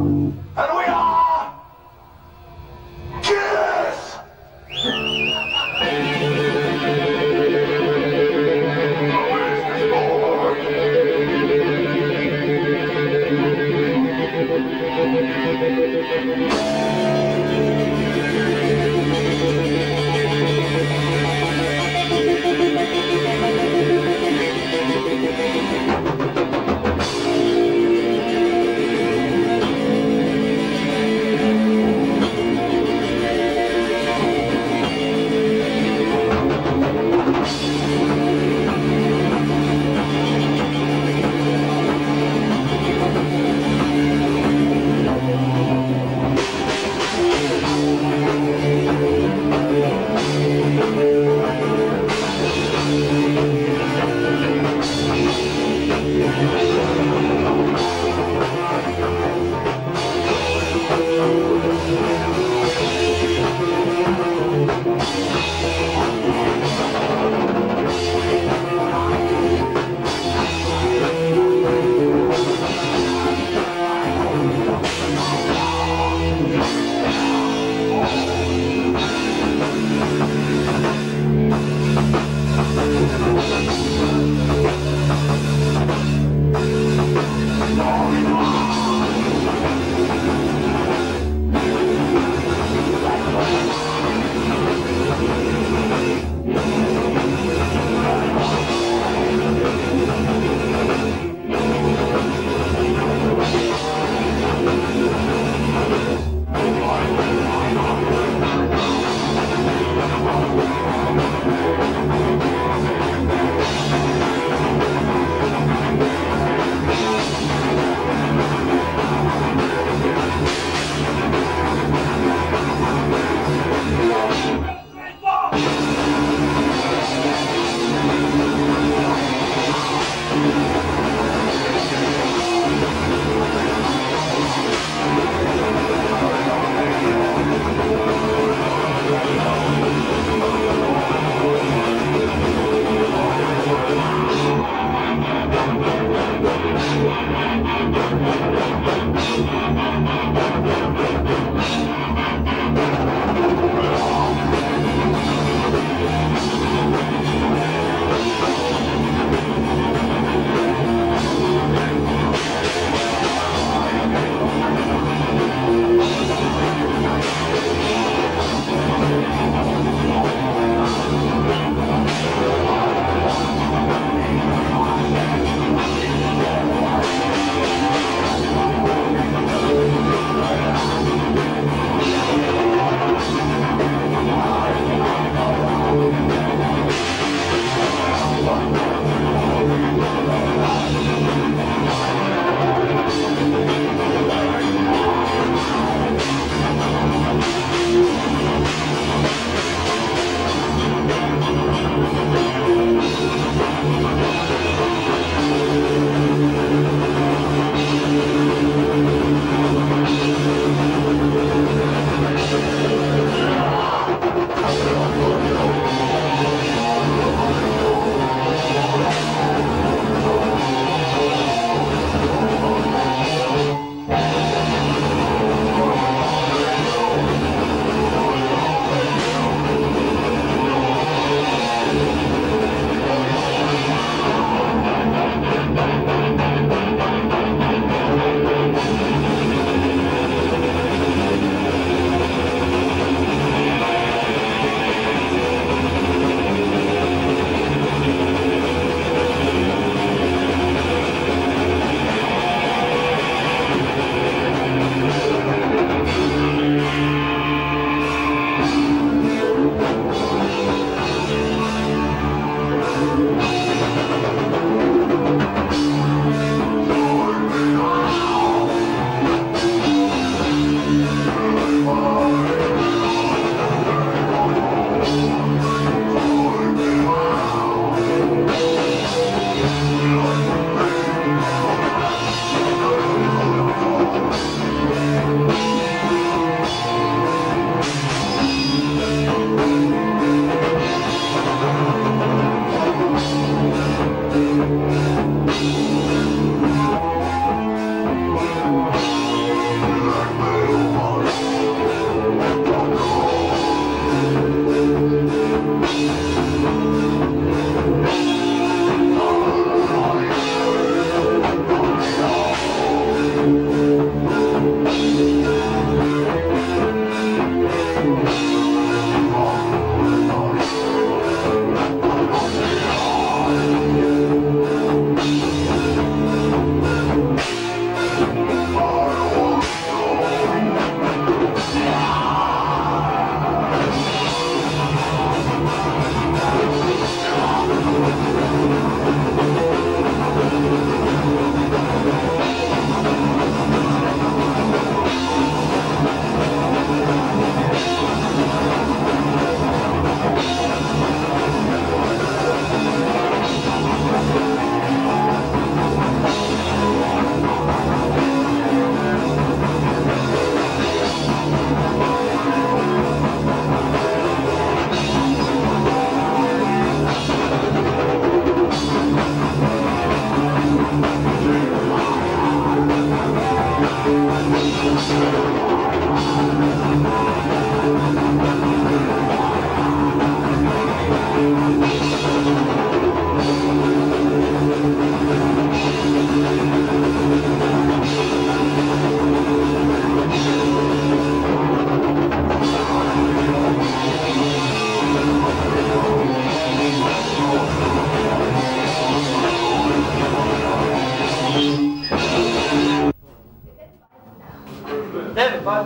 And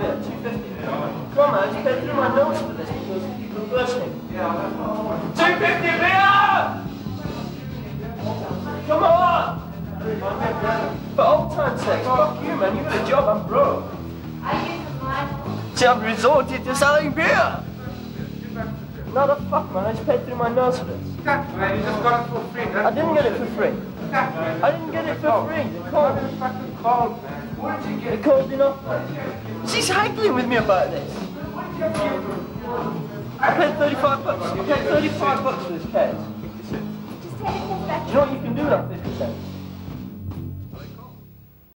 Buy 250. Come on, man, I just paid through my nose for this because people are listening. Yeah, 250 beer! Come on! For old time's sake, fuck you, man. You got a job, I'm broke. See, I've resorted to selling beer. No, the fuck, man. I just paid through my nose for this. Man. You just got it for free. I didn't get it for free. I didn't get it for free. They called. It's fucking cold, man. You They enough. She's haggling with me about this. I paid 35 bucks. I paid 35 bucks for this case. Do you know what you can do now, 50 cents?